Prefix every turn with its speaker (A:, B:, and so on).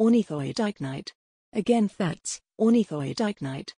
A: Ornithoid ignite. Again that's ornithoid ignite.